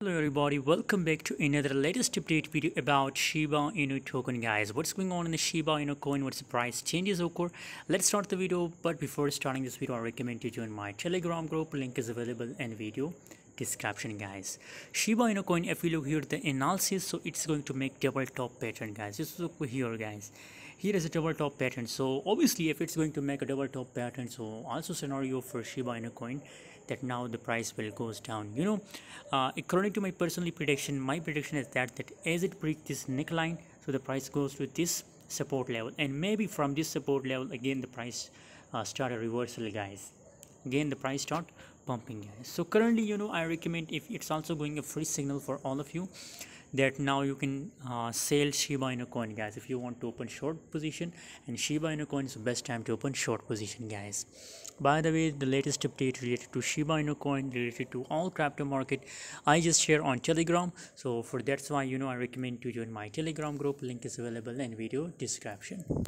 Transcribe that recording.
Hello everybody, welcome back to another latest update video about Shiba Inu token guys. What's going on in the Shiba Inu coin, what's the price changes occur. Let's start the video but before starting this video I recommend you join my telegram group, link is available in video description guys. Shiba Inu coin if you look here the analysis so it's going to make double top pattern guys. Just look here guys. Here is a double top pattern so obviously if it's going to make a double top pattern so also scenario for Shiba Inu coin that now the price will goes down you know uh, according to my personal prediction my prediction is that that as it breaks this neckline so the price goes to this support level and maybe from this support level again the price uh, start a reversal guys again the price start pumping. Guys so currently you know i recommend if it's also going a free signal for all of you that now you can uh, sell Shiba Inu coin guys if you want to open short position. And Shiba Inu coin is the best time to open short position guys. By the way the latest update related to Shiba Inu coin related to all crypto market I just share on telegram. So for that's why you know I recommend to join my telegram group. Link is available in video description